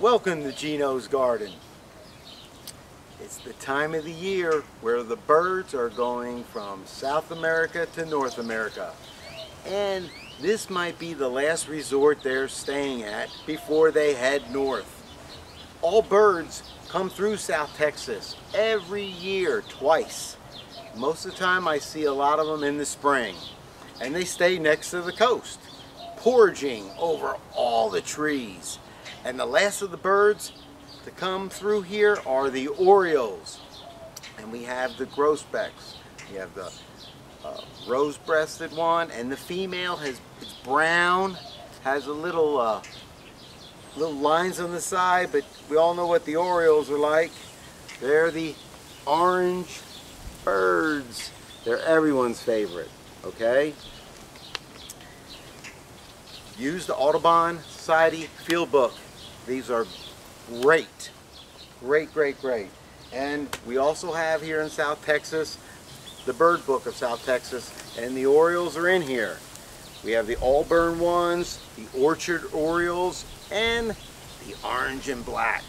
Welcome to Gino's Garden. It's the time of the year where the birds are going from South America to North America. And this might be the last resort they're staying at before they head north. All birds come through South Texas every year, twice. Most of the time I see a lot of them in the spring. And they stay next to the coast, porging over all the trees. And the last of the birds to come through here are the orioles. And we have the grosbeaks. We have the uh, rose-breasted one, and the female has it's brown, has a little uh, little lines on the side, but we all know what the orioles are like. They're the orange birds. They're everyone's favorite, okay? Use the Audubon Society Field Book. These are great, great, great, great. And we also have here in South Texas the Bird Book of South Texas, and the Orioles are in here. We have the Auburn ones, the Orchard Orioles, and the orange and black.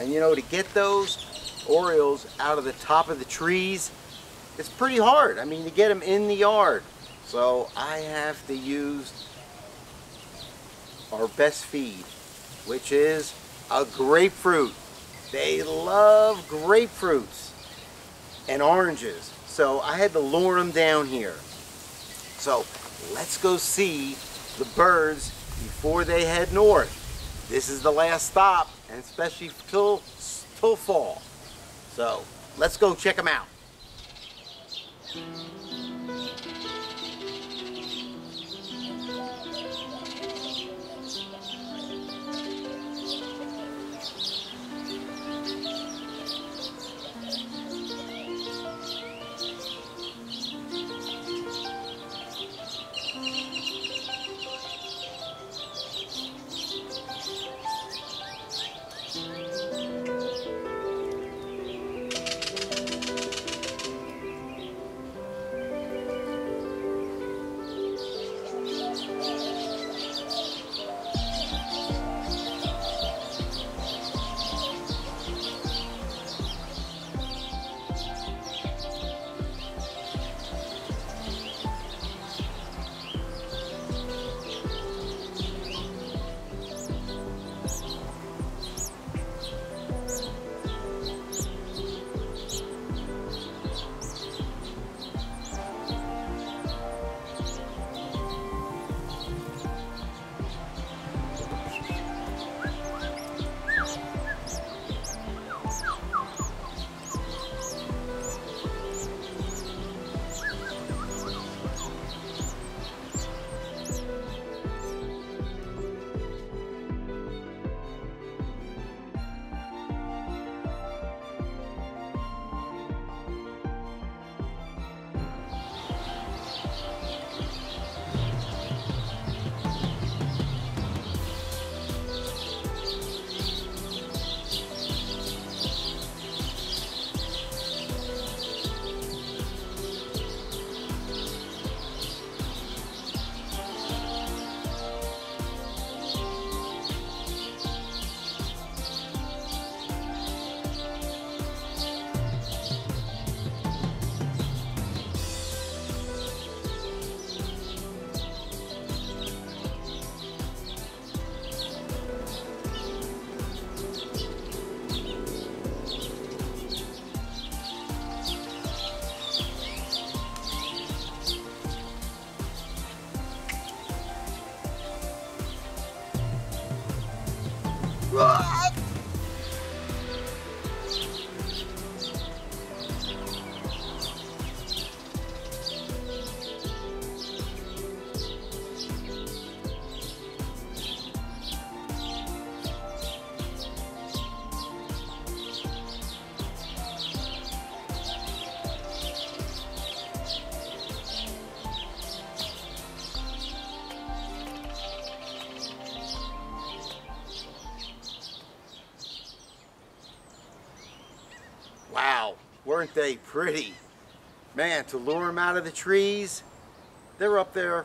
And you know, to get those Orioles out of the top of the trees, it's pretty hard. I mean, to get them in the yard. So I have to use our best feed, which is a grapefruit. They love grapefruits and oranges. So I had to lure them down here. So let's go see the birds before they head north. This is the last stop, and especially till, till fall. So let's go check them out. 啊 weren't they pretty? Man, to lure them out of the trees, they're up there.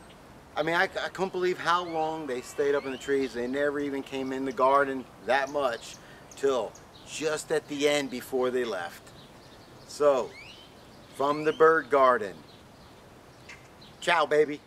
I mean, I, I couldn't believe how long they stayed up in the trees. They never even came in the garden that much till just at the end before they left. So, from the bird garden, ciao, baby.